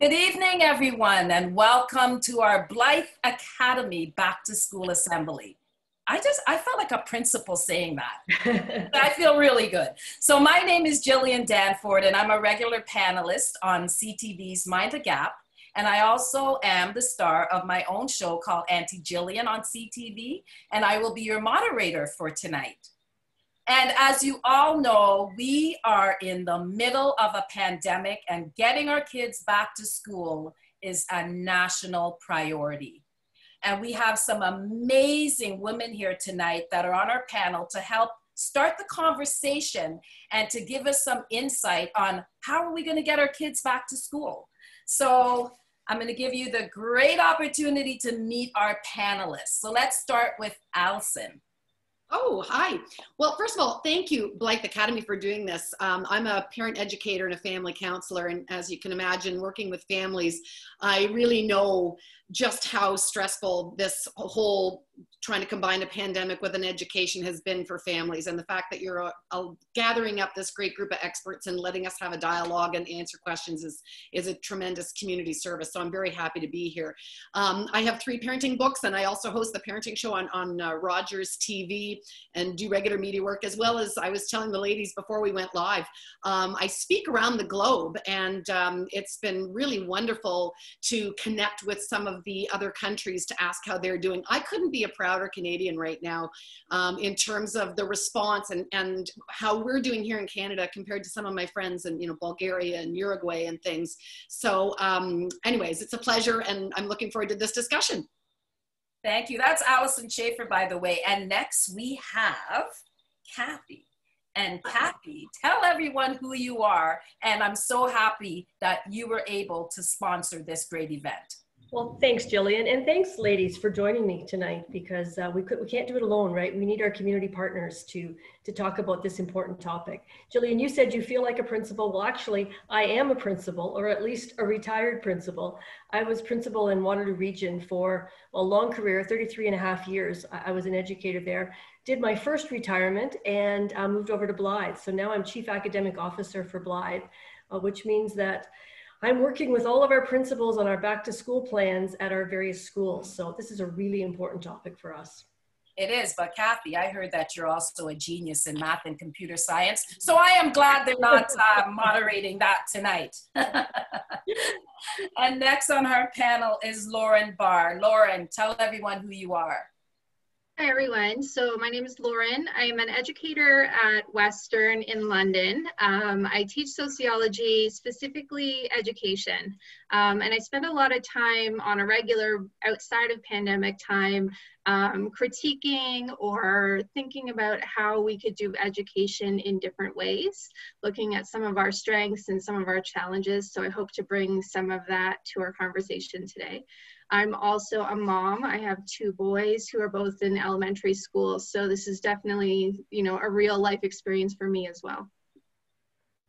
Good evening, everyone, and welcome to our Blyth Academy Back to School Assembly. I just, I felt like a principal saying that. I feel really good. So my name is Jillian Danford, and I'm a regular panelist on CTV's Mind the Gap. And I also am the star of my own show called Auntie Jillian on CTV, and I will be your moderator for tonight. And as you all know, we are in the middle of a pandemic, and getting our kids back to school is a national priority. And we have some amazing women here tonight that are on our panel to help start the conversation and to give us some insight on how are we going to get our kids back to school. So I'm going to give you the great opportunity to meet our panelists. So let's start with Alyson. Oh, hi. Well, first of all, thank you, Blyth Academy, for doing this. Um, I'm a parent educator and a family counselor, and as you can imagine, working with families, I really know just how stressful this whole trying to combine a pandemic with an education has been for families and the fact that you're uh, uh, gathering up this great group of experts and letting us have a dialogue and answer questions is, is a tremendous community service. So i'm very happy to be here. Um, i have three parenting books and i also host the parenting show on, on uh, rogers tv and do regular media work as well as i was telling the ladies before we went live um, i speak around the globe and um, it's been really wonderful to connect with some of the other countries to ask how they're doing i couldn't be a prouder Canadian right now um, in terms of the response and, and how we're doing here in Canada compared to some of my friends in you know Bulgaria and Uruguay and things. So um, anyways, it's a pleasure and I'm looking forward to this discussion. Thank you. That's Alyson Schafer, by the way. And next we have Kathy. And Kathy, tell everyone who you are. And I'm so happy that you were able to sponsor this great event. Well, thanks, Jillian, and thanks, ladies, for joining me tonight because uh, we could we can't do it alone, right? We need our community partners to to talk about this important topic. Jillian, you said you feel like a principal. Well, actually, I am a principal, or at least a retired principal. I was principal in Waterloo Region for a long career, 33 and a half years. I, was an educator there. Did my first retirement and uh, moved over to Blyth. So now I'm chief academic officer for Blyth, uh, which means that I'm working with all of our principals on our back to school plans at our various schools. So this is a really important topic for us. It is, but Kathy, I heard that you're also a genius in math and computer science. So I am glad they're not uh, moderating that tonight. and next on our panel is Lauren Barr. Lauren, tell everyone who you are. Hi everyone. So my name is Lauren. I am an educator at Western in London. Um, I teach sociology, specifically education. Um, and I spend a lot of time on a regular outside of pandemic time um, critiquing or thinking about how we could do education in different ways, looking at some of our strengths and some of our challenges. So I hope to bring some of that to our conversation today. I'm also a mom. I have two boys who are both in elementary school. So this is definitely, you know, a real life experience for me as well.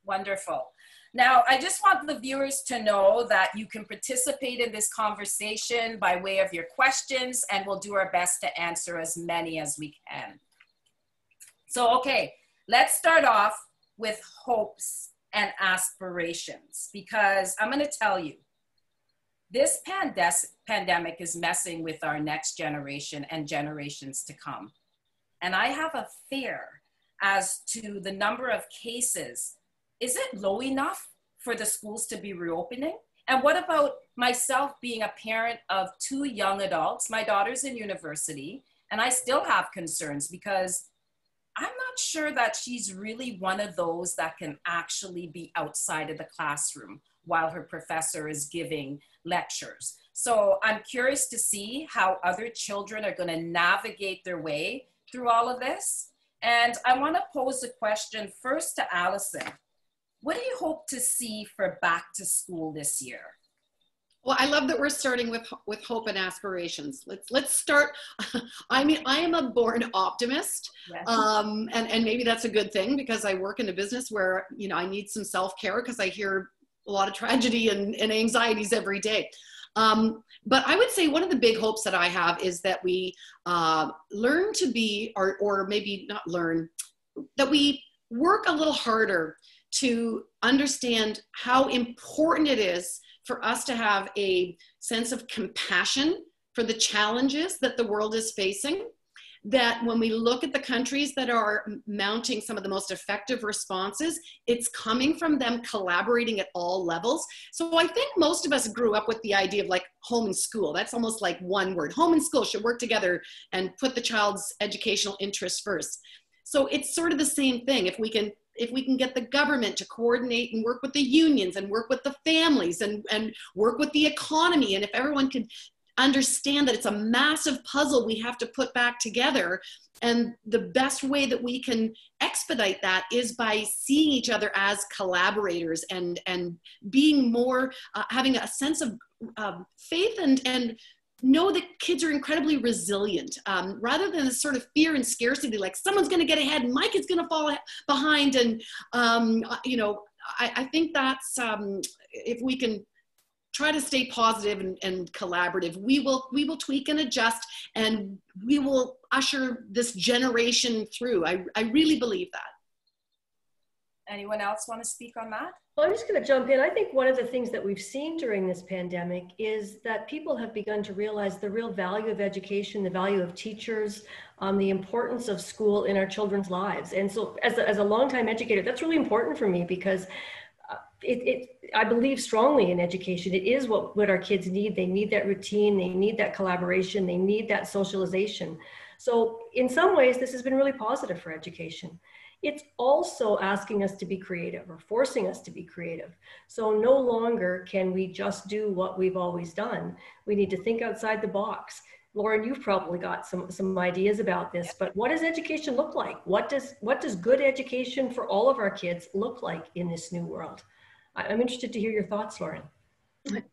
Wonderful. Now, I just want the viewers to know that you can participate in this conversation by way of your questions, and we'll do our best to answer as many as we can. So, okay, let's start off with hopes and aspirations because I'm going to tell you this pandemic is messing with our next generation and generations to come. And I have a fear as to the number of cases. Is it low enough for the schools to be reopening? And what about myself being a parent of two young adults? My daughter's in university, and I still have concerns because I'm not sure that she's really one of those that can actually be outside of the classroom while her professor is giving lectures. So I'm curious to see how other children are going to navigate their way through all of this. And I want to pose a question first to Alyson. What do you hope to see for back to school this year? Well, I love that we're starting with with hope and aspirations. Let's let's start. I mean, I am a born optimist, yes. um, and and maybe that's a good thing because I work in a business where you know I need some self care because I hear a lot of tragedy and, and anxieties every day. Um, but I would say one of the big hopes that I have is that we uh, learn to be, or, or maybe not learn, that we work a little harder to understand how important it is for us to have a sense of compassion for the challenges that the world is facing that when we look at the countries that are mounting some of the most effective responses, it's coming from them collaborating at all levels. So I think most of us grew up with the idea of like home and school. That's almost like one word. Home and school should work together and put the child's educational interests first. So it's sort of the same thing. If we can if we can get the government to coordinate and work with the unions and work with the families and, and work with the economy and if everyone could understand that it's a massive puzzle we have to put back together. And the best way that we can expedite that is by seeing each other as collaborators and, and being more, uh, having a sense of uh, faith and, and know that kids are incredibly resilient um, rather than this sort of fear and scarcity like someone's going to get ahead and my kid's going to fall behind and um, you know I, I think that's um, if we can try to stay positive and, and collaborative we will we will tweak and adjust and we will usher this generation through i, I really believe that anyone else want to speak on that well, I'm just going to jump in. I think one of the things that we've seen during this pandemic is that people have begun to realize the real value of education, the value of teachers, um, the importance of school in our children's lives. And so, as a, as a longtime educator, that's really important for me because it, it, I believe strongly in education. It is what, what our kids need. They need that routine. They need that collaboration. They need that socialization. So in some ways, this has been really positive for education. It's also asking us to be creative or forcing us to be creative. So no longer can we just do what we've always done. We need to think outside the box. Lauren, you've probably got some, some ideas about this, but what does education look like? What does, what does good education for all of our kids look like in this new world? I'm interested to hear your thoughts, Lauren.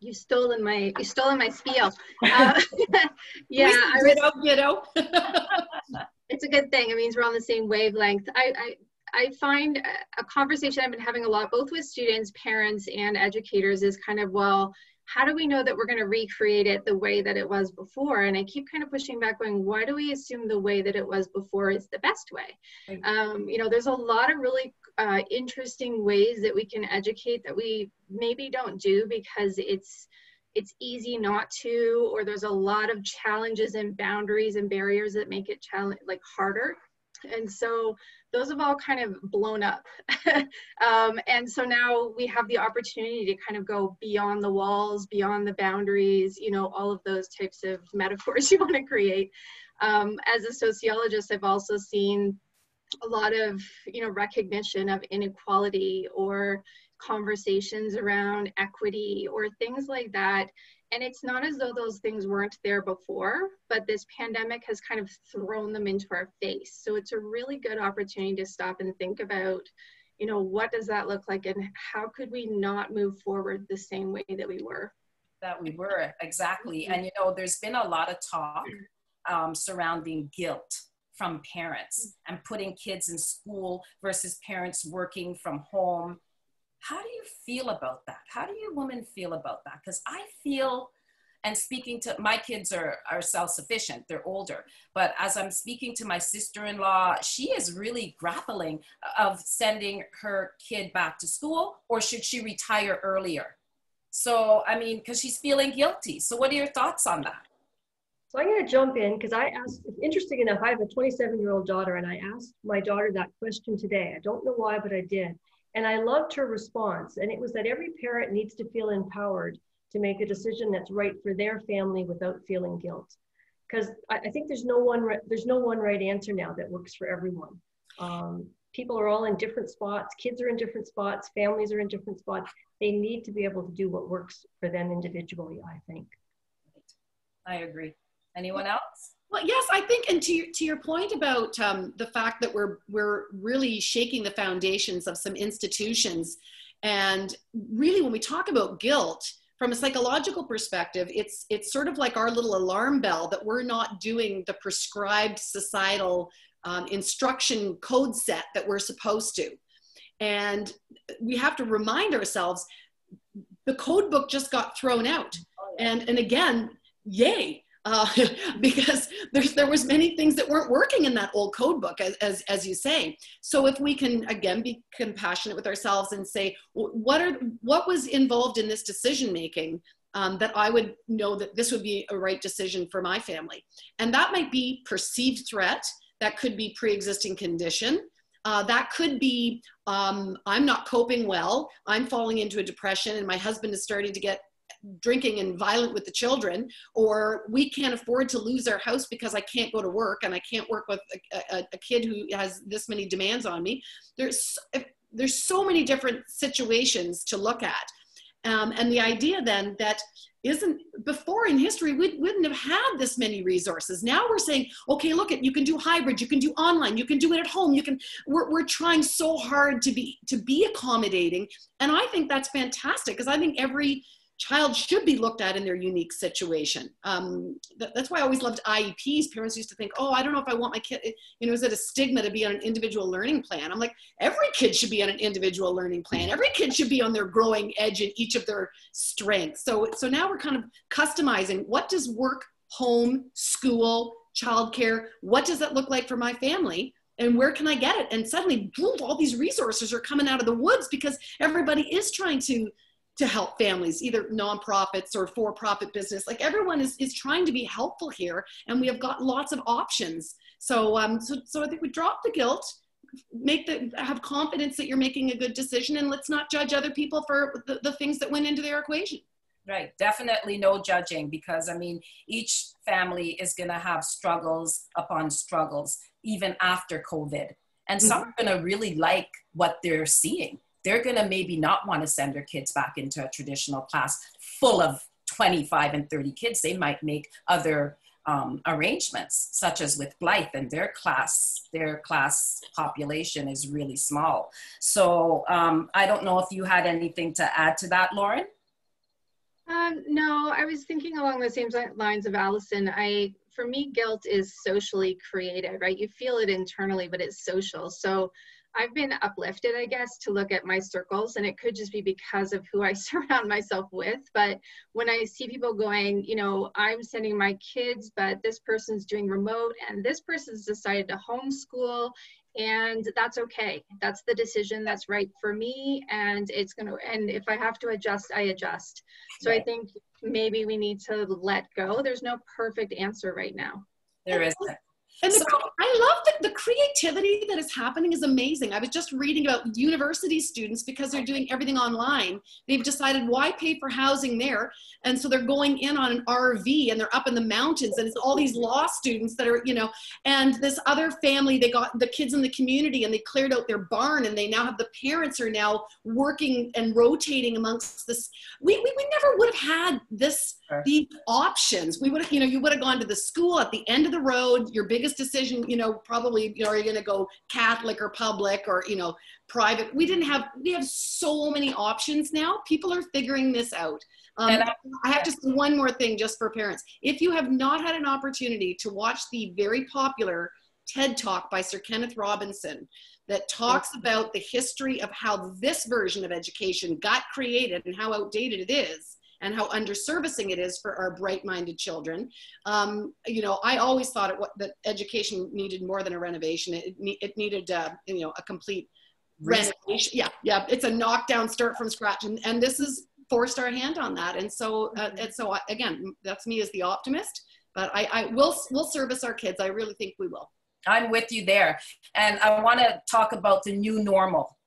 You stolen my you stolen my spiel. Uh, yeah, I was, ditto, it's a good thing. It means we're on the same wavelength. I, I I find a conversation I've been having a lot, both with students, parents, and educators, is kind of well, how do we know that we're going to recreate it the way that it was before? And I keep kind of pushing back, going, why do we assume the way that it was before is the best way? Um, you know, there's a lot of really uh, interesting ways that we can educate that we maybe don't do because it's it's easy not to, or there's a lot of challenges and boundaries and barriers that make it challenge like harder. And so those have all kind of blown up. um, and so now we have the opportunity to kind of go beyond the walls, beyond the boundaries, you know, all of those types of metaphors you want to create. Um, as a sociologist, I've also seen a lot of, you know, recognition of inequality or conversations around equity or things like that and it's not as though those things weren't there before, but this pandemic has kind of thrown them into our face. So it's a really good opportunity to stop and think about, you know, what does that look like and how could we not move forward the same way that we were? That we were, exactly. And, you know, there's been a lot of talk um, surrounding guilt from parents and putting kids in school versus parents working from home how do you feel about that? How do you women feel about that? Because I feel, and speaking to my kids are, are self sufficient, they're older. But as I'm speaking to my sister in law, she is really grappling of sending her kid back to school or should she retire earlier? So, I mean, because she's feeling guilty. So, what are your thoughts on that? So I'm going to jump in because I asked, interesting enough, I have a 27 year old daughter and I asked my daughter that question today. I don't know why, but I did. And I loved her response. And it was that every parent needs to feel empowered to make a decision that's right for their family without feeling guilt. Because I, I, think there's no one right, there's no one right answer now that works for everyone. Um, people are all in different spots. Kids are in different spots. Families are in different spots. They need to be able to do what works for them individually. I think. I agree. Anyone else? Well, yes, I think, and to your, to your point about um, the fact that we're we're really shaking the foundations of some institutions, and really when we talk about guilt from a psychological perspective, it's it's sort of like our little alarm bell that we're not doing the prescribed societal um, instruction code set that we're supposed to, and we have to remind ourselves the code book just got thrown out, and and again, yay uh, because there was many things that weren't working in that old code book, as, as, as you say. So if we can, again, be compassionate with ourselves and say, what, are, what was involved in this decision making um, that I would know that this would be a right decision for my family. And that might be perceived threat, that could be pre-existing condition, uh, that could be um, I'm not coping well, I'm falling into a depression, and my husband is starting to get drinking and violent with the children, or we can't afford to lose our house because I can't go to work and I can't work with a, a, a kid who has this many demands on me. There's there's so many different situations to look at. Um, and the idea then that isn't before in history we wouldn't have had this many resources now we're saying okay look at you can do hybrid you can do online you can do it at home you can we're, we're trying so hard to be to be accommodating and i think that's fantastic because i think every child should be looked at in their unique situation. Um, that, that's why I always loved IEPs. Parents used to think, oh, I don't know if I want my kid, you know, is it a stigma to be on an individual learning plan? I'm like, every kid should be on an individual learning plan. Every kid should be on their growing edge in each of their strengths. So, so now we're kind of customizing what does work, home, school, childcare, what does that look like for my family? and where can I get it? And suddenly, boom, all these resources are coming out of the woods because everybody is trying to to help families, either nonprofits or for-profit business. Like everyone is, is trying to be helpful here, and we have got lots of options. So, um, so, so I think we drop the guilt, make the have confidence that you're making a good decision, and let's not judge other people for the, the things that went into their equation. Right, definitely no judging because I mean, each family is going to have struggles upon struggles even after COVID. And some mm-hmm. are going to really like what they're seeing they're going to maybe not want to send their kids back into a traditional class full of 25 and 30 kids. They might make other um, arrangements, such as with Blyth and their class, their class population is really small. So um, I don't know if you had anything to add to that, Lauren. Um, no, I was thinking along the same lines of Alyson. I, for me, guilt is socially created, right? You feel it internally, but it's social. So I've been uplifted, I guess, to look at my circles, and it could just be because of who I surround myself with. But when I see people going, you know, I'm sending my kids, but this person's doing remote, and this person's decided to homeschool, and that's okay. That's the decision that's right for me, and it's gonna. And if I have to adjust, I adjust. So right. I think maybe we need to let go. There's no perfect answer right now. There isn't. And the, so, I love that the creativity that is happening is amazing. I was just reading about university students because they're doing everything online. They've decided why pay for housing there. And so they're going in on an RV and they're up in the mountains and it's all these law students that are, you know, and this other family, they got the kids in the community and they cleared out their barn and they now have the parents are now working and rotating amongst this. We, we, we never would have had this, these options. We would have, you know, you would have gone to the school at the end of the road, your biggest decision, you know, probably, you know, are you going to go Catholic or public or, you know, private? We didn't have, we have so many options now. People are figuring this out. Um, I, I have to say one more thing just for parents. If you have not had an opportunity to watch the very popular TED Talk by Sir Kenneth Robinson that talks about the history of how this version of education got created and how outdated it is, and how underservicing it is for our bright-minded children. Um, you know, I always thought it, that education needed more than a renovation. It, it needed, uh, you know, a complete renovation. Yeah, yeah. It's a knockdown, start from scratch, and and this is forced our hand on that. And so, uh, and so I, again, that's me as the optimist. But I, I will will service our kids. I really think we will. I'm with you there, and I want to talk about the new normal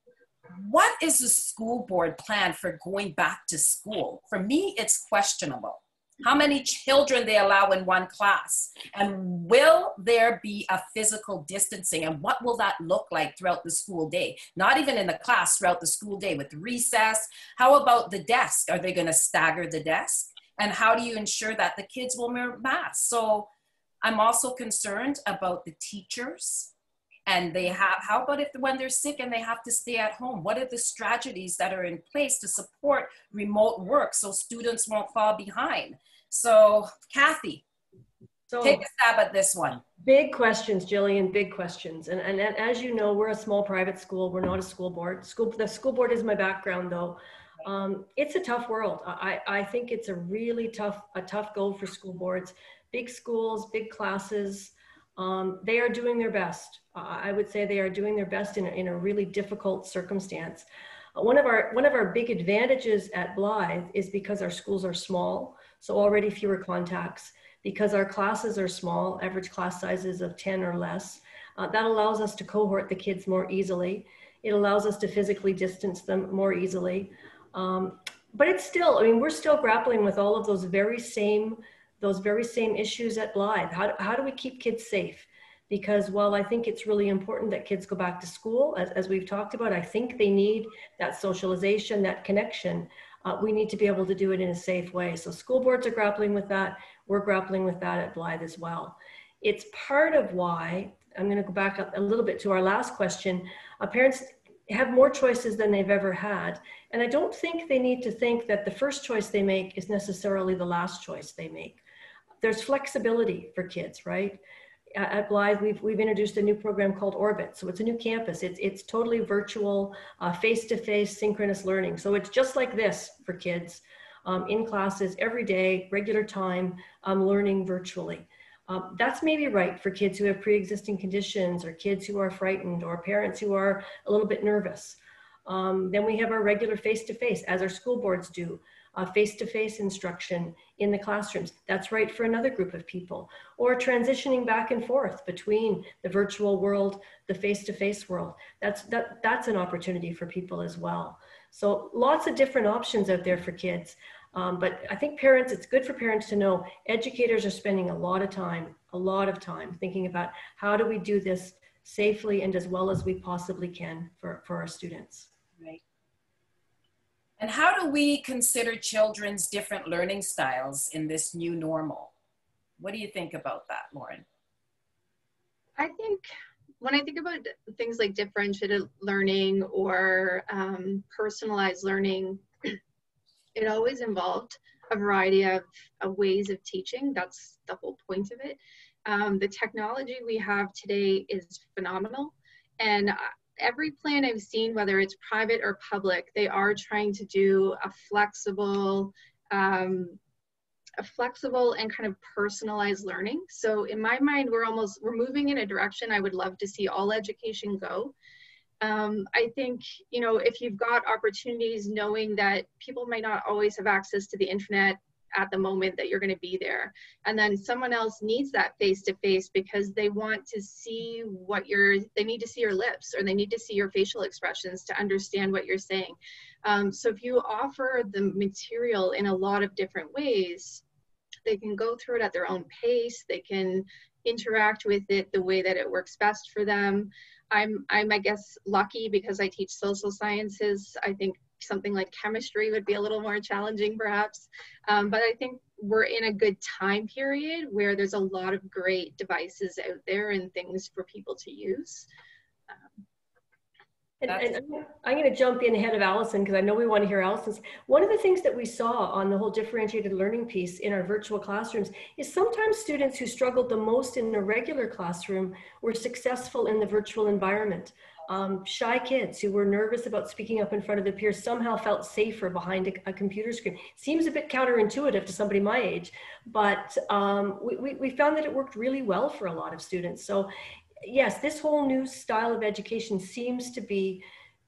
what is the school board plan for going back to school? For me, it's questionable. How many children they allow in one class? And will there be a physical distancing? And what will that look like throughout the school day? Not even in the class, throughout the school day with recess. How about the desk? Are they going to stagger the desk? And how do you ensure that the kids will wear masks? So I'm also concerned about the teachers and they have how about if when they're sick and they have to stay at home? What are the strategies that are in place to support remote work so students won't fall behind? So kathy so take a stab at this one. Big questions jillian big questions. And, and, and as you know we're a small private school. We're not a school board. School the school board is my background though. Um, it's a tough world. I, I think it's a really tough a tough go for school boards. Big schools, big classes, um, they are doing their best. Uh, I would say they are doing their best in a, in a really difficult circumstance. Uh, one of our one of our big advantages at Blyth is because our schools are small, so already fewer contacts. Because our classes are small, average class sizes of 10 or less, uh, that allows us to cohort the kids more easily. It allows us to physically distance them more easily. Um, but it's still, I mean, we're still grappling with all of those very same, those very same issues at Blyth. How, how do we keep kids safe? Because while I think it's really important that kids go back to school, as, as we've talked about, I think they need that socialization, that connection. Uh, we need to be able to do it in a safe way. So school boards are grappling with that. We're grappling with that at Blyth as well. It's part of why, I'm gonna go back up a little bit to our last question, uh, parents have more choices than they've ever had. And I don't think they need to think that the first choice they make is necessarily the last choice they make. There's flexibility for kids, right? At Blyth, we've, we've introduced a new program called Orbit. So it's a new campus. It's, it's totally virtual, face to face, synchronous learning. So it's just like this for kids um, in classes every day, regular time, um, learning virtually. Um, that's maybe right for kids who have pre-existing conditions or kids who are frightened or parents who are a little bit nervous. Um, then we have our regular face-to-face, as our school boards do, face-to-face instruction in the classrooms. That's right for another group of people. Or transitioning back and forth between the virtual world, the face-to-face world. That's, that, that's an opportunity for people as well. So lots of different options out there for kids. Um, but I think parents, it's good for parents to know educators are spending a lot of time, a lot of time thinking about how do we do this safely and as well as we possibly can for, for our students. Right. And how do we consider children's different learning styles in this new normal? What do you think about that, Lauren? I think when I think about things like differentiated learning or um, personalized learning, it always involved a variety of, of ways of teaching. That's the whole point of it. Um, the technology we have today is phenomenal. And every plan I've seen, whether it's private or public, they are trying to do a flexible, um, a flexible and kind of personalized learning. So in my mind, we're almost, we're moving in a direction I would love to see all education go um, I think, you know, if you've got opportunities knowing that people might not always have access to the internet at the moment that you're going to be there. And then someone else needs that face to face because they want to see what you're they need to see your lips or they need to see your facial expressions to understand what you're saying. Um, so if you offer the material in a lot of different ways they can go through it at their own pace. They can interact with it the way that it works best for them. I'm, I'm, I guess, lucky because I teach social sciences. I think something like chemistry would be a little more challenging, perhaps. Um, but I think we're in a good time period where there's a lot of great devices out there and things for people to use. And, and, I'm going to jump in ahead of Alyson because I know we want to hear Alyson's. One of the things that we saw on the whole differentiated learning piece in our virtual classrooms is sometimes students who struggled the most in the regular classroom were successful in the virtual environment. Um, shy kids who were nervous about speaking up in front of their peers somehow felt safer behind a, a computer screen. Seems a bit counterintuitive to somebody my age, but um, we, we, we found that it worked really well for a lot of students. So yes, this whole new style of education seems to be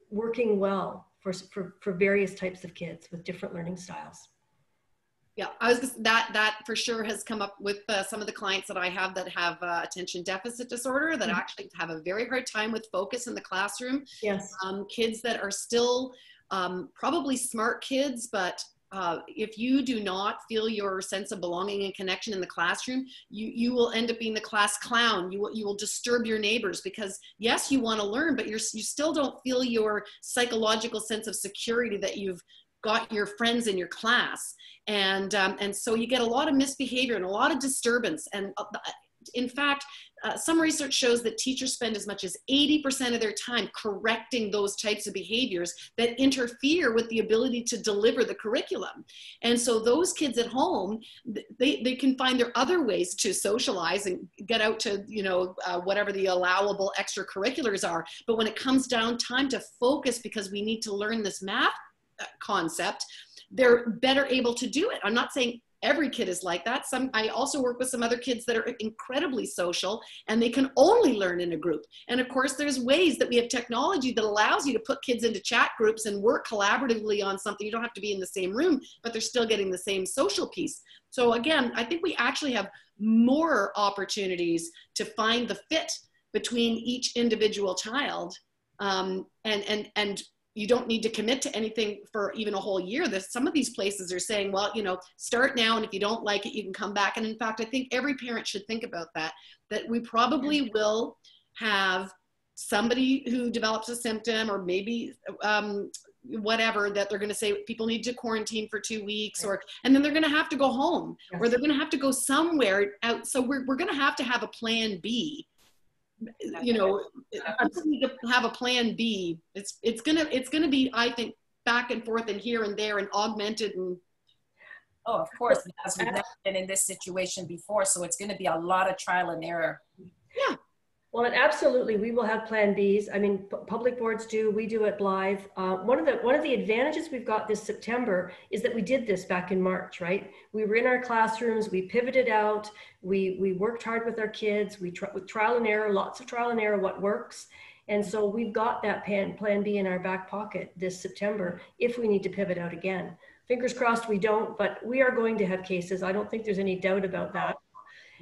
working well for, for, for various types of kids with different learning styles. Yeah, I was just, that that for sure has come up with uh, some of the clients that I have that have uh, attention deficit disorder that mm-hmm. actually have a very hard time with focus in the classroom. Yes, um, kids that are still um, probably smart kids, but uh, if you do not feel your sense of belonging and connection in the classroom, you, you will end up being the class clown. You will, you will disturb your neighbors because yes, you want to learn, but you're, you still don't feel your psychological sense of security that you've got your friends in your class. And, um, and so you get a lot of misbehavior and a lot of disturbance. And uh, in fact, uh, some research shows that teachers spend as much as 80% of their time correcting those types of behaviors that interfere with the ability to deliver the curriculum. And so those kids at home, they, they can find their other ways to socialize and get out to, you know, uh, whatever the allowable extracurriculars are. But when it comes down time to focus because we need to learn this math concept, they're better able to do it. I'm not saying every kid is like that. Some I also work with some other kids that are incredibly social and they can only learn in a group. And of course, there's ways that we have technology that allows you to put kids into chat groups and work collaboratively on something. You don't have to be in the same room, but they're still getting the same social piece. So again, I think we actually have more opportunities to find the fit between each individual child um, and and and you don't need to commit to anything for even a whole year. There's some of these places are saying, well, you know, start now, and if you don't like it, you can come back. And in fact, I think every parent should think about that. That we probably will have somebody who develops a symptom, or maybe um, whatever that they're going to say people need to quarantine for two weeks or and then they're going to have to go home yes. or they're going to have to go somewhere out so we're, we're going to have to have a plan b you know need to have a plan b. It's it's gonna it's gonna be i think back and forth and here and there and augmented and oh of course because we've never been in this situation before so it's going to be a lot of trial and error. Yeah well, and absolutely, we will have Plan Bs. I mean, public boards do. We do it Blyth. Uh, one of the one of the advantages we've got this September is that we did this back in March, right? We were in our classrooms. We pivoted out. We we worked hard with our kids. We tr- with trial and error, lots of trial and error, what works. And so we've got that plan, plan B in our back pocket this September if we need to pivot out again. Fingers crossed we don't, but we are going to have cases. I don't think there's any doubt about that.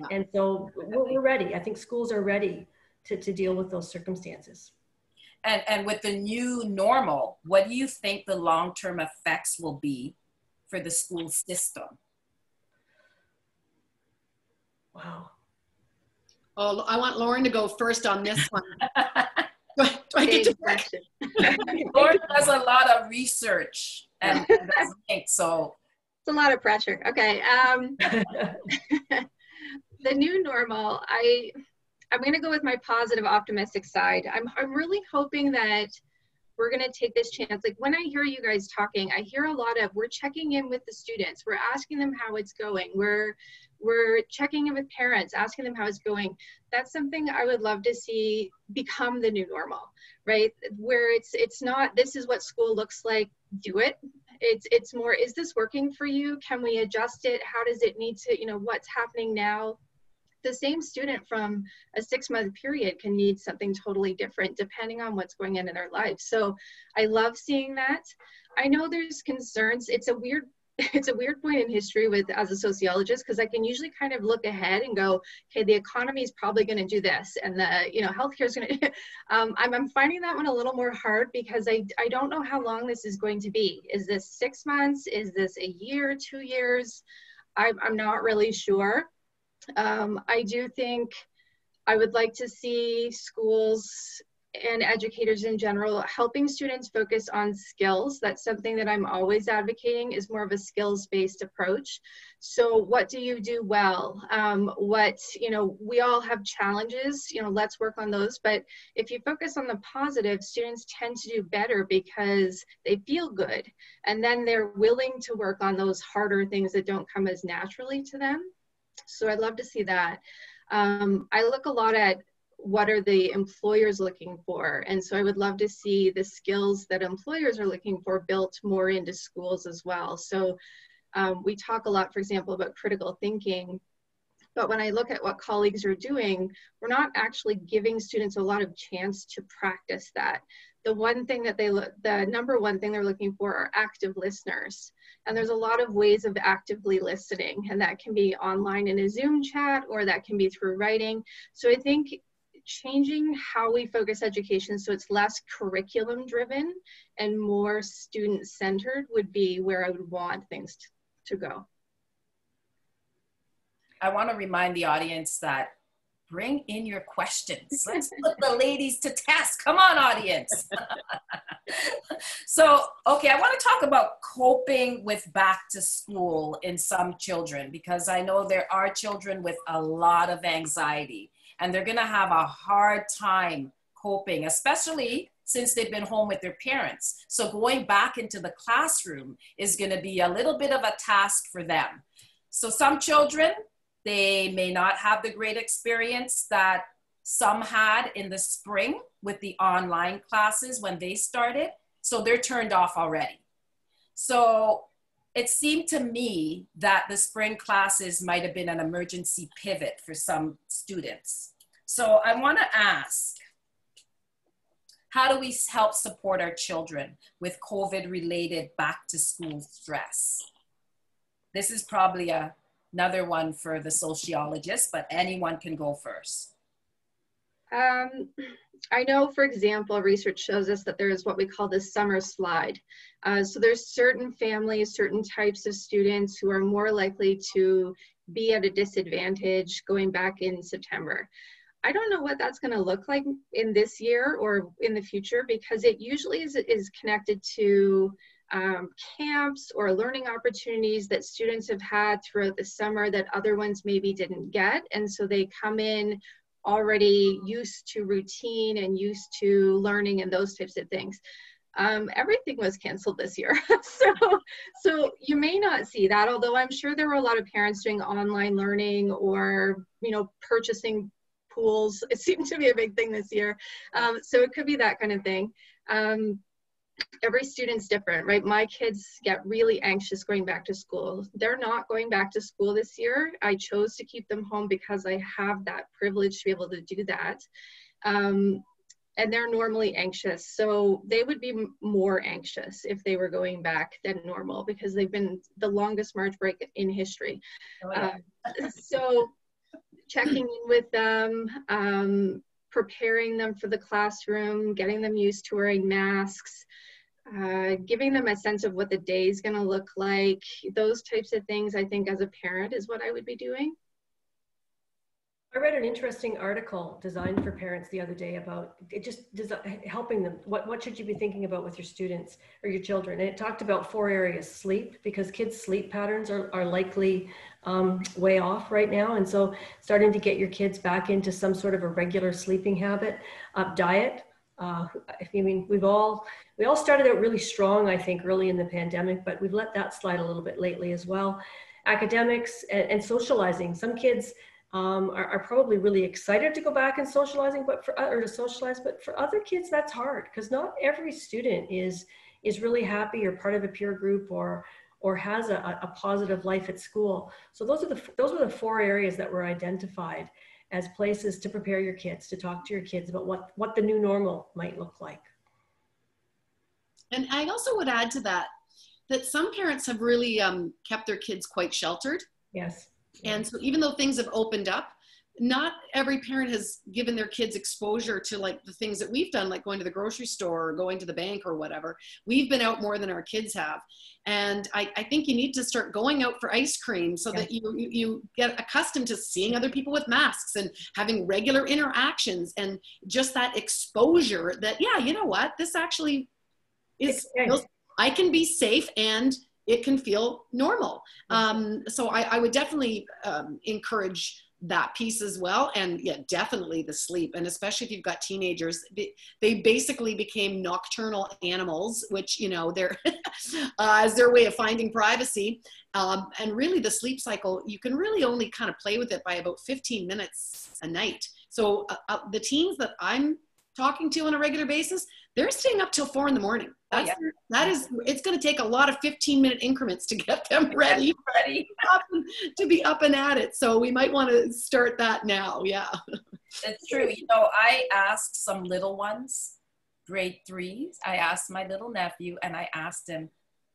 And so we're, we're ready. I think schools are ready to, to deal with those circumstances. And, and with the new normal, what do you think the long term effects will be for the school system? Wow. Oh, I want Lauren to go first on this one. do, I, do I get to Lauren does a lot of research and, and so it's a lot of pressure. Okay. Um, the new normal, I I'm going to go with my positive, optimistic side. I'm, I'm really hoping that we're going to take this chance. Like when I hear you guys talking, I hear a lot of we're checking in with the students, we're asking them how it's going, we're we're checking in with parents, asking them how it's going. That's something I would love to see become the new normal, right? Where it's it's not this is what school looks like, do it. It's it's more is this working for you? Can we adjust it? How does it need to, you know, what's happening now? The same student from a six month period can need something totally different depending on what's going on in their life. So I love seeing that. I know there's concerns. It's a weird it's a weird point in history with as a sociologist because I can usually kind of look ahead and go, okay, the economy is probably going to do this, and the you know healthcare is going to. um, I'm I'm finding that one a little more hard because I I don't know how long this is going to be. Is this six months? Is this a year? Two years? I'm I'm not really sure. Um, I do think I would like to see schools and educators in general helping students focus on skills. That's something that i'm always advocating is more of a skills based approach. So what do you do well? Um, what you know we all have challenges you know let's work on those. But if you focus on the positive students tend to do better because they feel good. And then they're willing to work on those harder things that don't come as naturally to them so I'd love to see that. Um, I look a lot at what are the employers looking for. And so i would love to see the skills that employers are looking for built more into schools as well. So um, we talk a lot for example about critical thinking. But when i look at what colleagues are doing we're not actually giving students a lot of chance to practice that the one thing that they look, the number one thing they're looking for are active listeners. And there's a lot of ways of actively listening, and that can be online in a Zoom chat or that can be through writing. So I think changing how we focus education so it's less curriculum driven and more student centered would be where I would want things to, to go. I want to remind the audience that bring in your questions. Let's put the ladies to task. Come on, audience. so, okay, I want to talk about coping with back to school in some children because I know there are children with a lot of anxiety and they're going to have a hard time coping, especially since they've been home with their parents. So, going back into the classroom is going to be a little bit of a task for them. So, some children they may not have the great experience that some had in the spring with the online classes when they started. So they're turned off already. So it seemed to me that the spring classes might have been an emergency pivot for some students. So I want to ask, how do we help support our children with COVID related back to school stress? This is probably a, another one for the sociologist, but anyone can go first. Um, I know, for example, research shows us that there is what we call the summer slide. Uh, so there's certain families, certain types of students who are more likely to be at a disadvantage going back in September. I don't know what that's going to look like in this year or in the future because it usually is, is connected to um, camps or learning opportunities that students have had throughout the summer that other ones maybe didn't get. And so they come in already used to routine and used to learning and those types of things. Um, everything was canceled this year. so, so you may not see that, although I'm sure there were a lot of parents doing online learning or, you know, purchasing pools. It seemed to be a big thing this year. Um, so it could be that kind of thing. Um, every student's different, right? My kids get really anxious going back to school. They're not going back to school this year. I chose to keep them home because I have that privilege to be able to do that. Um, and they're normally anxious. So they would be more anxious if they were going back than normal because they've been the longest March break in history. Oh, yeah. uh, so checking in with them, um, preparing them for the classroom, getting them used to wearing masks, uh, giving them a sense of what the day is going to look like. Those types of things, I think, as a parent, is what I would be doing. I read an interesting article designed for parents the other day about it just helping them. What, what should you be thinking about with your students or your children? And it talked about four areas sleep, because kids' sleep patterns are, are likely um, way off right now. And so starting to get your kids back into some sort of a regular sleeping habit, uh, diet. Uh, I mean, we've all we all started out really strong, I think, early in the pandemic, but we've let that slide a little bit lately as well. Academics and, and socializing. Some kids um, are, are, probably really excited to go back and socializing, but for or to socialize, but for other kids that's hard because not every student is is really happy or part of a peer group or or has a, a positive life at school. So those are the those are the four areas that were identified as places to prepare your kids to talk to your kids about what what the new normal might look like. And I also would add to that that some parents have really um, kept their kids quite sheltered. Yes. And so even though things have opened up, not every parent has given their kids exposure to like the things that we've done, like going to the grocery store or going to the bank or whatever. We've been out more than our kids have. And I, I think you need to start going out for ice cream so yeah. that you, you, you get accustomed to seeing other people with masks and having regular interactions and just that exposure that, yeah, you know what, this actually is, I can be safe and it can feel normal. Um, so I, I, would definitely um, encourage that piece as well. And yeah definitely the sleep. And especially if you've got teenagers they, basically became nocturnal animals which you know they're uh, as their way of finding privacy. Um, and really the sleep cycle you can really only kind of play with it by about 15 minutes a night. So uh, uh, the teens that i'm talking to on a regular basis they're staying up till four in the morning. Oh, That's, oh, yeah. That is, it's going to take a lot of 15 minute increments to get them ready, ready to be up and at it. So we might want to start that now. Yeah. It's true. You know, I asked some little ones, grade threes, I asked my little nephew and I asked him,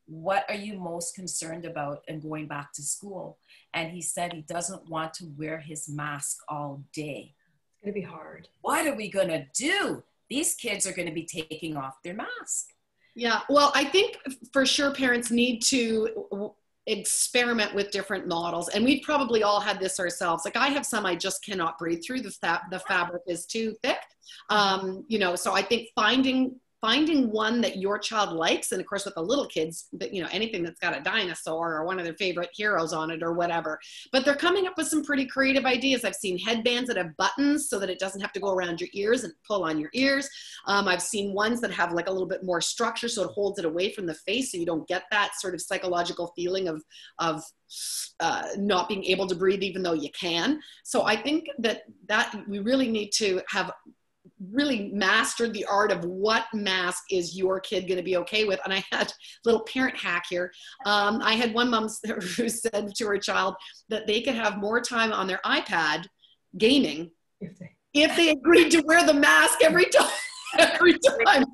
what are you most concerned about in going back to school? And he said he doesn't want to wear his mask all day. It's going to be hard. What are we going to do? These kids are going to be taking off their mask. Yeah, well, I think for sure parents need to experiment with different models and we've probably all had this ourselves. Like i have some i just cannot breathe through. The, fa- the fabric is too thick. Um, you know so i think finding finding one that your child likes and of course with the little kids that you know anything that's got a dinosaur or one of their favorite heroes on it or whatever. But they're coming up with some pretty creative ideas. I've seen headbands that have buttons so that it doesn't have to go around your ears and pull on your ears. Um, i've seen ones that have like a little bit more structure so it holds it away from the face so you don't get that sort of psychological feeling of of uh, not being able to breathe even though you can. So i think that that we really need to have really mastered the art of what mask is your kid going to be okay with. And I had a little parent hack here. Um, I had one mom who said to her child that they could have more time on their iPad gaming if they, if they agreed to wear the mask every time. every time.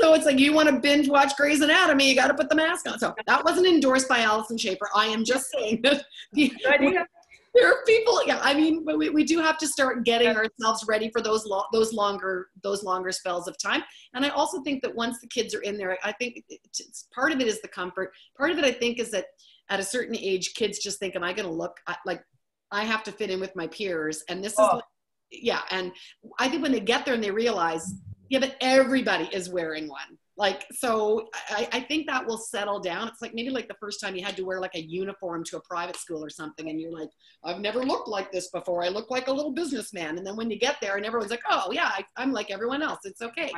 So it's like you want to binge watch Grey's Anatomy, you got to put the mask on. So that wasn't endorsed by Alyson Schafer. I am just saying that the, there are people yeah i mean we, we do have to start getting ourselves ready for those lo- those longer those longer spells of time. And i also think that once the kids are in there i think it's, part of it is the comfort. Part of it i think is that at a certain age kids just think am i going to look like i have to fit in with my peers. And this oh. is yeah and i think when they get there and they realize yeah but everybody is wearing one like so I, I, think that will settle down. It's like maybe like the first time you had to wear like a uniform to a private school or something and you're like i've never looked like this before. I look like a little businessman. And then when you get there and everyone's like oh yeah I, am like everyone else. It's okay.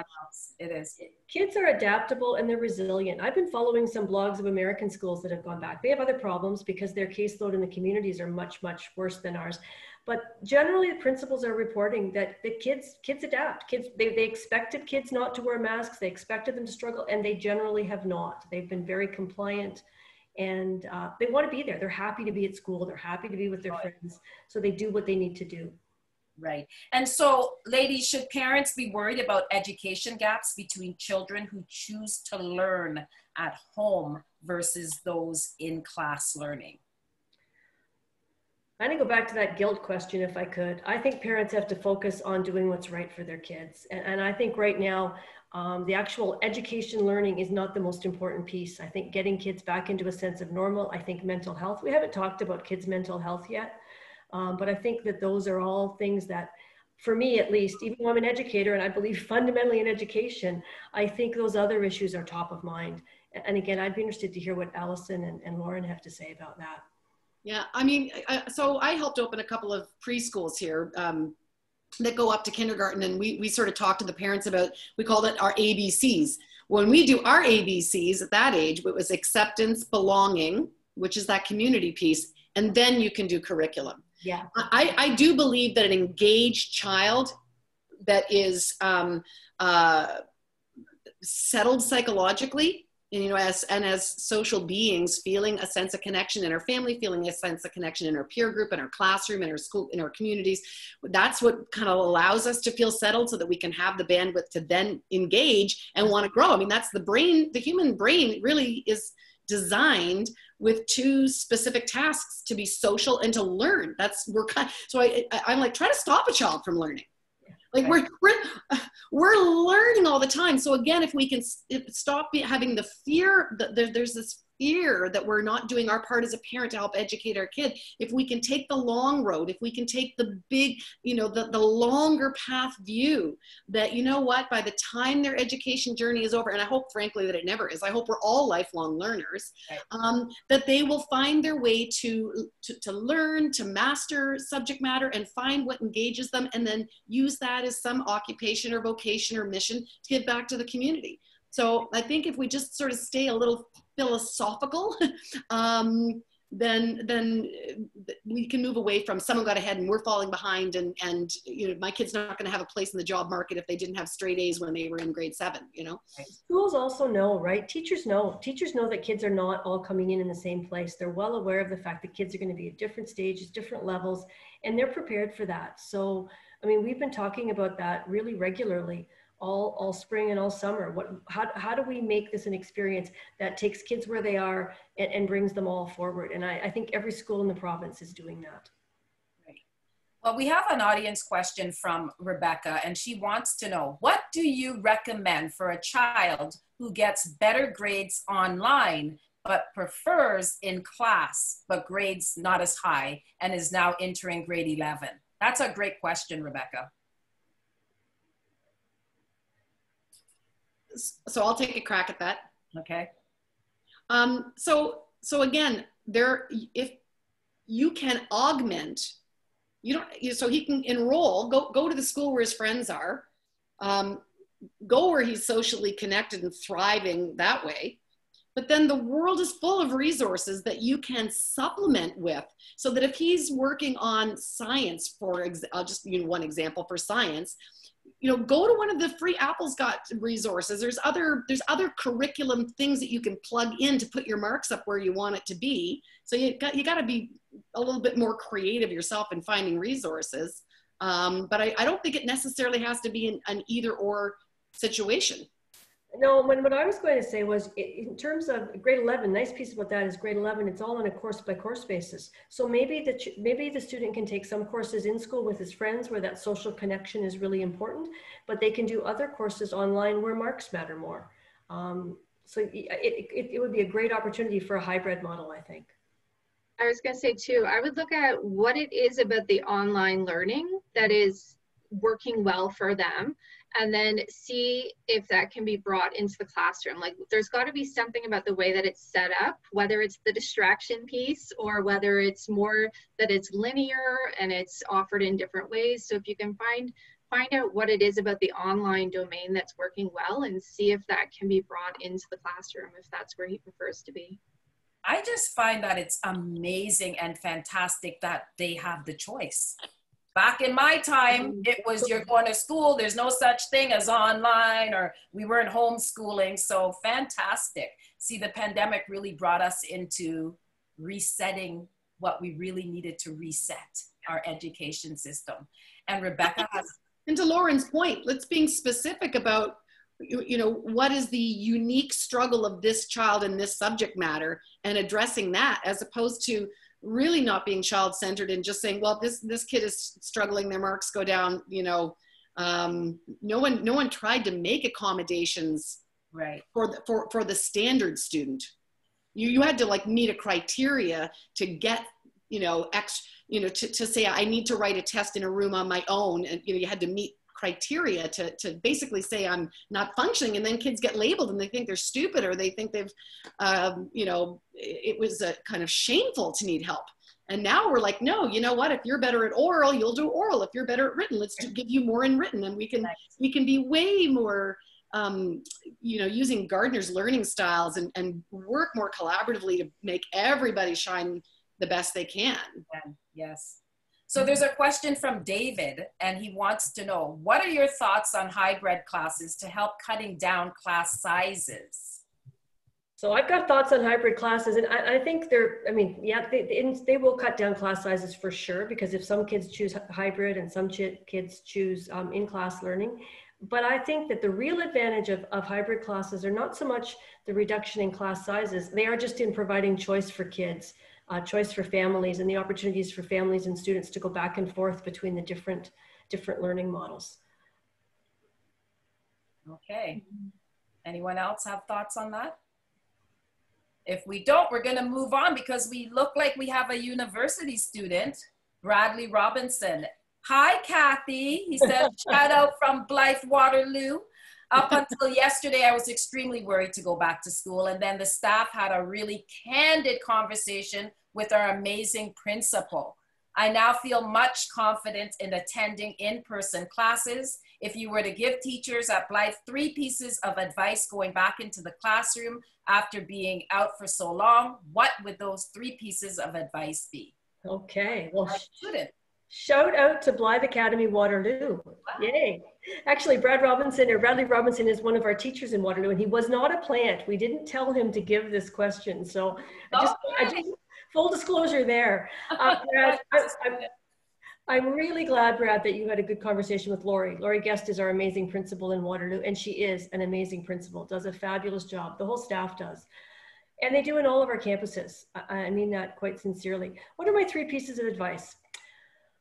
It is. Kids are adaptable and they're resilient. I've been following some blogs of american schools that have gone back. They have other problems because their caseload in the communities are much much worse than ours but generally the principals are reporting that the kids kids adapt. Kids they, they expected kids not to wear masks. They expected them to struggle and they generally have not. They've been very compliant and uh, they want to be there. They're happy to be at school. They're happy to be with their right. friends. So they do what they need to do. Right. And so ladies should parents be worried about education gaps between children who choose to learn at home versus those in class learning I'm going to go back to that guilt question if I could. I think parents have to focus on doing what's right for their kids. And, and I think right now, um, the actual education learning is not the most important piece. I think getting kids back into a sense of normal, I think mental health, we haven't talked about kids' mental health yet, um, but I think that those are all things that, for me at least, even though I'm an educator and I believe fundamentally in education, I think those other issues are top of mind. And again, I'd be interested to hear what Alyson and, and Lauren have to say about that. Yeah, I mean, I, so I helped open a couple of preschools here um, that go up to kindergarten, and we we sort of talk to the parents about we called it our ABCs. When we do our ABCs at that age, it was acceptance, belonging, which is that community piece, and then you can do curriculum. Yeah, I, I do believe that an engaged child that is um, uh, settled psychologically you know as and as social beings feeling a sense of connection in our family feeling a sense of connection in our peer group in our classroom in our school in our communities that's what kind of allows us to feel settled so that we can have the bandwidth to then engage and want to grow. I mean that's the brain the human brain really is designed with two specific tasks to be social and to learn. That's we're so I, I i'm like try to stop a child from learning like we're, we're we're learning all the time. So again, if we can stop having the fear that there's this fear that we're not doing our part as a parent to help educate our kid if we can take the long road if we can take the big you know the, the longer path view that you know what by the time their education journey is over and i hope frankly that it never is i hope we're all lifelong learners right. um, that they will find their way to, to to learn to master subject matter and find what engages them and then use that as some occupation or vocation or mission to give back to the community so I think if we just sort of stay a little philosophical, um, then then we can move away from someone got ahead and we're falling behind and and you know my kid's not going to have a place in the job market if they didn't have straight A's when they were in grade 7 you know? Schools also know right? Teachers know. Teachers know that kids are not all coming in in the same place. They're well aware of the fact that kids are going to be at different stages different levels and they're prepared for that. So i mean we've been talking about that really regularly all all spring and all summer. What how, how do we make this an experience that takes kids where they are and, and brings them all forward? And I, I think every school in the province is doing that. Well we have an audience question from rebecca and she wants to know what do you recommend for a child who gets better grades online but prefers in class but grades not as high and is now entering grade 11 that's a great question rebecca so I'll take a crack at that. Okay. Um, so so again, there if you can augment, you don't. You, so he can enroll, go go to the school where his friends are, um, go where he's socially connected and thriving that way. But then the world is full of resources that you can supplement with, so that if he's working on science, for I'll just use one example for science, you know go to one of the free apple's got resources. There's other there's other curriculum things that you can plug in to put your marks up where you want it to be. So you got you got to be a little bit more creative yourself in finding resources. Um, but I, I don't think it necessarily has to be an, an either or situation no, when, what I was going to say was in terms of grade 11, nice piece about that is grade 11, it's all on a course by course basis. So maybe the, maybe the student can take some courses in school with his friends where that social connection is really important, but they can do other courses online where marks matter more. Um, so it, it, it would be a great opportunity for a hybrid model, I think. I was going to say too, I would look at what it is about the online learning that is working well for them and then see if that can be brought into the classroom. Like there's got to be something about the way that it's set up, whether it's the distraction piece or whether it's more that it's linear and it's offered in different ways. So if you can find find out what it is about the online domain that's working well and see if that can be brought into the classroom if that's where he prefers to be. I just find that it's amazing and fantastic that they have the choice. Back in my time, mm-hmm. it was you're going to school, there's no such thing as online, or we weren't homeschooling. So fantastic. See, the pandemic really brought us into resetting what we really needed to reset our education system. And Rebecca has. And to Lauren's point, let's being specific about you know what is the unique struggle of this child in this subject matter and addressing that as opposed to really not being child centered and just saying, well, this this kid is struggling, their marks go down. You know, um, no one no one tried to make accommodations right for the, for for the standard student. You you had to like meet a criteria to get you know x you know to, to say I need to write a test in a room on my own, and you know you had to meet criteria to, to basically say I'm not functioning. And then kids get labeled and they think they're stupid or they think they've, um, you know, it was a kind of shameful to need help. And now we're like, no, you know what? If you're better at oral, you'll do oral. If you're better at written, let's give you more in written. And we can, we can be way more, um, you know, using Gardner's learning styles and, and work more collaboratively to make everybody shine the best they can. Yes. So there's a question from David, and he wants to know what are your thoughts on hybrid classes to help cutting down class sizes? So I've got thoughts on hybrid classes, and I, I think they're, I mean, yeah, they, they will cut down class sizes for sure, because if some kids choose hybrid and some kids choose um, in-class learning, but I think that the real advantage of, of hybrid classes are not so much the reduction in class sizes, they are just in providing choice for kids uh, choice for families and the opportunities for families and students to go back and forth between the different, different learning models. Okay. Anyone else have thoughts on that? If we don't, we're going to move on because we look like we have a university student, Bradley Robinson. Hi, Kathy. He said, shout out from Blyth Waterloo. Up until yesterday, I was extremely worried to go back to school. And then the staff had a really candid conversation with our amazing principal. I now feel much confident in attending in-person classes. If you were to give teachers at Blyth three pieces of advice going back into the classroom after being out for so long, what would those three pieces of advice be? Okay, well, student. Shout out to Blyth Academy Waterloo. Wow. Yay. Actually, Brad Robinson or Bradley Robinson is one of our teachers in Waterloo, and he was not a plant. We didn't tell him to give this question. So I just, okay. I just full disclosure there. Uh, Brad, I, I'm, I'm really glad, Brad, that you had a good conversation with Lori. Lori Guest is our amazing principal in Waterloo, and she is an amazing principal, does a fabulous job. The whole staff does. And they do in all of our campuses. I, I mean that quite sincerely. What are my three pieces of advice?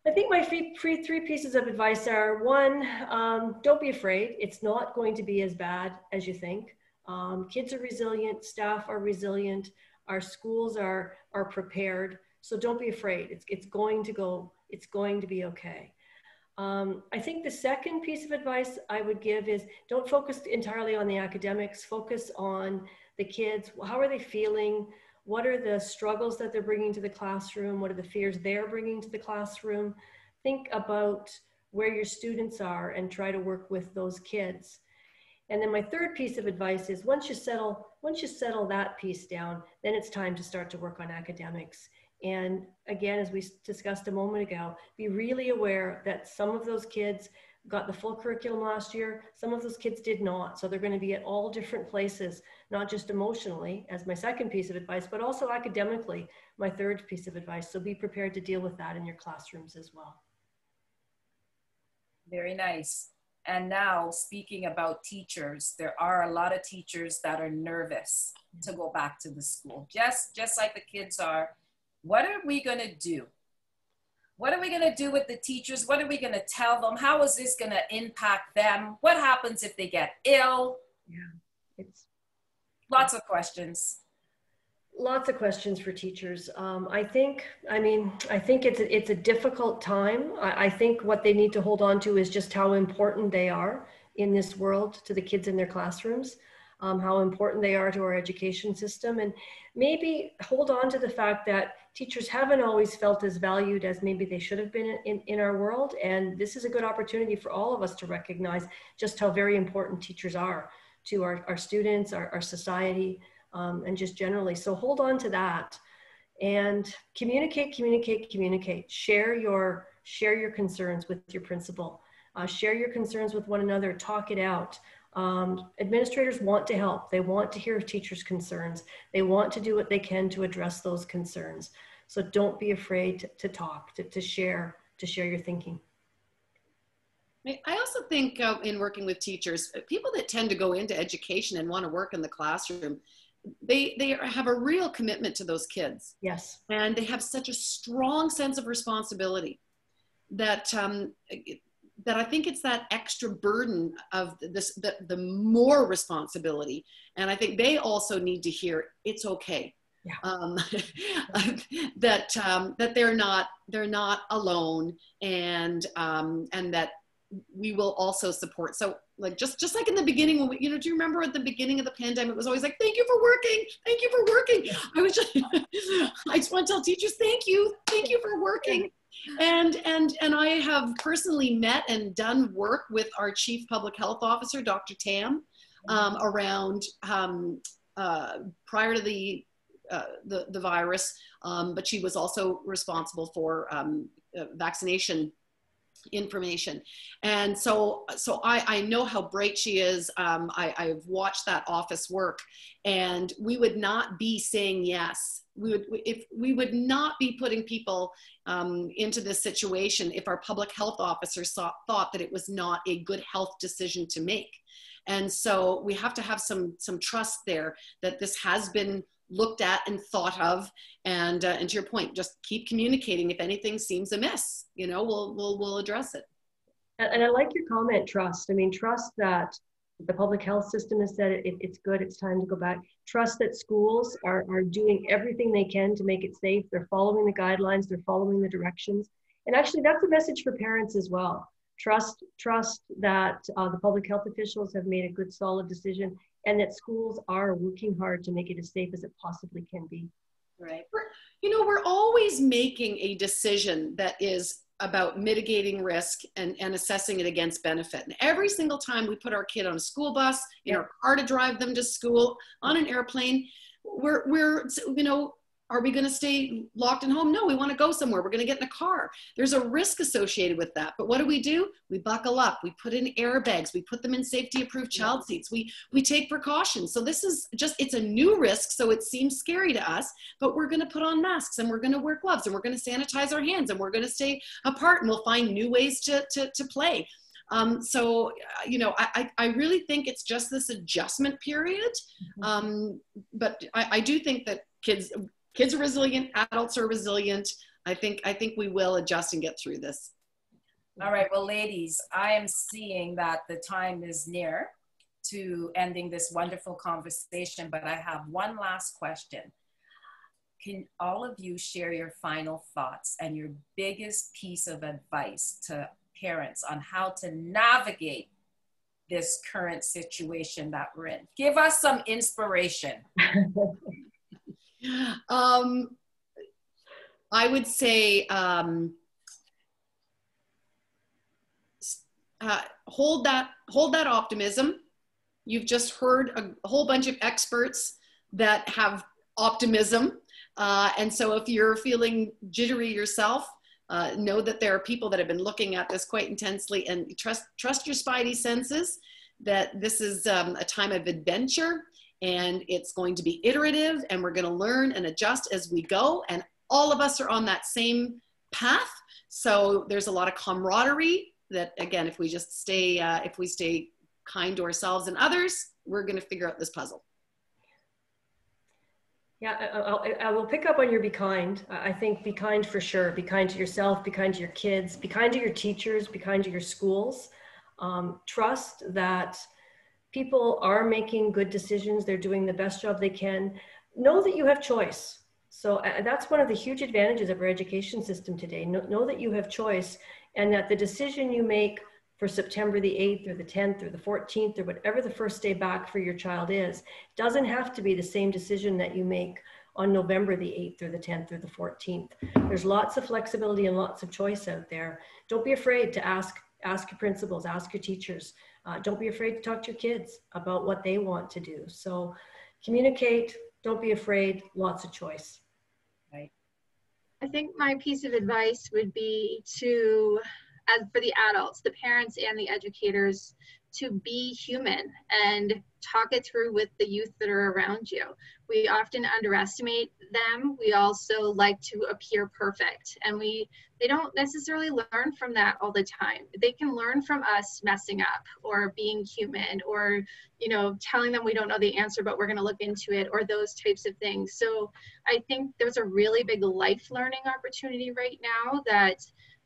I think my three, three pieces of advice are one, um, don't be afraid. It's not going to be as bad as you think. Um, kids are resilient, staff are resilient, our schools are, are prepared. So don't be afraid. It's, it's going to go, it's going to be okay. Um, I think the second piece of advice I would give is don't focus entirely on the academics, focus on the kids. How are they feeling? What are the struggles that they're bringing to the classroom? What are the fears they're bringing to the classroom? Think about where your students are and try to work with those kids. And then my third piece of advice is once you settle, once you settle that piece down, then it's time to start to work on academics. And again, as we discussed a moment ago, be really aware that some of those kids got the full curriculum last year. Some of those kids did not. So they're going to be at all different places, not just emotionally, as my second piece of advice, but also academically, my third piece of advice. So be prepared to deal with that in your classrooms as well. Very nice. And now, speaking about teachers, there are a lot of teachers that are nervous to go back to the school, just, just like the kids are. What are we going to do? What are we going to do with the teachers? What are we going to tell them? How is this going to impact them? What happens if they get ill? Yeah, it's lots of questions lots of questions for teachers. Um, I think, I mean, I think it's a, it's a difficult time. I, I, think what they need to hold on to is just how important they are in this world to the kids in their classrooms, um, how important they are to our education system, and maybe hold on to the fact that teachers haven't always felt as valued as maybe they should have been in, in our world. And this is a good opportunity for all of us to recognize just how very important teachers are to our, our students, our, our society, um, and just generally. So hold on to that and communicate, communicate, communicate. Share your share your concerns with your principal. Uh, share your concerns with one another. Talk it out. Um, administrators want to help. They want to hear teachers' concerns. They want to do what they can to address those concerns. So don't be afraid to, to talk, to, to share, to share your thinking. I also think uh, in working with teachers, people that tend to go into education and want to work in the classroom, they they have a real commitment to those kids yes and they have such a strong sense of responsibility that um, that I think it's that extra burden of this the, the more responsibility. And I think they also need to hear it's okay. Yeah. um, that um, that they're not they're not alone and um, and that we will also support. So like just just like in the beginning when we you know do you remember at the beginning of the pandemic it was always like thank you for working. Thank you for working. I was just i just want to tell teachers thank you. Thank you for working and and and i have personally met and done work with our chief public health officer dr tam um, around um, uh, prior to the uh, the, the virus um, but she was also responsible for um, uh, vaccination information. And so, so I, I know how bright she is. Um, I, I've watched that office work and we would not be saying yes. We would, if we would not be putting people um, into this situation if our public health officers saw, thought that it was not a good health decision to make. And so we have to have some, some trust there that this has been looked at and thought of. And uh, and to your point just keep communicating. If anything seems amiss you know we'll we'll, we'll address it. And i like your comment trust. I mean trust that the public health system has said it, it, it's good it's time to go back trust that schools are, are doing everything they can to make it safe they're following the guidelines they're following the directions and actually that's a message for parents as well trust trust that uh, the public health officials have made a good solid decision and that schools are working hard to make it as safe as it possibly can be. Right. You know, we're always making a decision that is about mitigating risk and, and assessing it against benefit. And every single time we put our kid on a school bus, in yeah. our car to drive them to school, on an airplane, we're, we're, you know, are we going to stay locked in home? No, we want to go somewhere. We're going to get in a car. There's a risk associated with that. But what do we do? We buckle up. We put in airbags. We put them in safety approved child seats. We we take precautions. So this is just it's a new risk, so it seems scary to us, but we're going to put on masks and we're going to wear gloves and we're going to sanitize our hands and we're going to stay apart and we'll find new ways to to to play. Um, so, uh, you know, I, I really think it's just this adjustment period. Mm-hmm. Um, but I, I do think that kids kids are resilient, adults are resilient. I think I think we will adjust and get through this. All right, well, ladies, I am seeing that the time is near to ending this wonderful conversation, but I have one last question. Can all of you share your final thoughts and your biggest piece of advice to parents on how to navigate this current situation that we're in? Give us some inspiration. um, I would say um, uh, hold that hold that optimism. You've just heard a, whole bunch of experts that have optimism, uh, and so if you're feeling jittery yourself, uh, know that there are people that have been looking at this quite intensely and trust, trust your spidey senses that this is um, a time of adventure and it's going to be iterative and we're going to learn and adjust as we go and all of us are on that same path so there's a lot of camaraderie that again if we just stay uh, if we stay kind to ourselves and others we're going to figure out this puzzle yeah, I, I, will pick up on your be kind. I think be kind for sure. Be kind to yourself, be kind to your kids, be kind to your teachers, be kind to your schools. Um, trust that people are making good decisions, they're doing the best job they can. Know that you have choice. So uh, that's one of the huge advantages of our education system today. Know, know that you have choice and that the decision you make for September the 8th or the 10th or the 14th or whatever the first day back for your child is doesn't have to be the same decision that you make on November the 8th or the 10th or the 14th. There's lots of flexibility and lots of choice out there. Don't be afraid to ask ask your principals, ask your teachers. Uh, don't be afraid to talk to your kids about what they want to do. So communicate, don't be afraid, lots of choice. Right. I think my piece of advice would be to as for the adults, the parents and the educators to be human and talk it through with the youth that are around you. We often underestimate them. We also like to appear perfect and we they don't necessarily learn from that all the time. They can learn from us messing up or being human or you know telling them we don't know the answer but we're going to look into it or those types of things. So I think there's a really big life learning opportunity right now that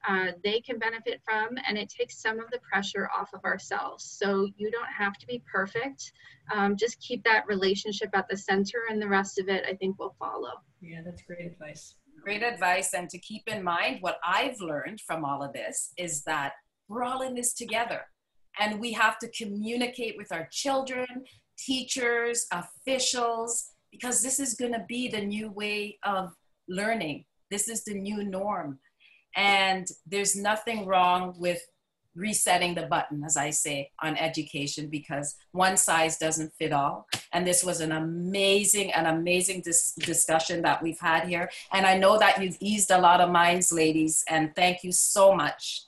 uh, they can benefit from, and it takes some of the pressure off of ourselves. So you don't have to be perfect. Um, just keep that relationship at the center, and the rest of it, I think, will follow. Yeah, that's great advice. Great advice. And to keep in mind, what I've learned from all of this is that we're all in this together. And we have to communicate with our children, teachers, officials, because this is going to be the new way of learning. This is the new norm. And there's nothing wrong with resetting the button, as I say, on education because one size doesn't fit all. And this was an amazing, an amazing dis- discussion that we've had here. And I know that you've eased a lot of minds, ladies, and thank you so much.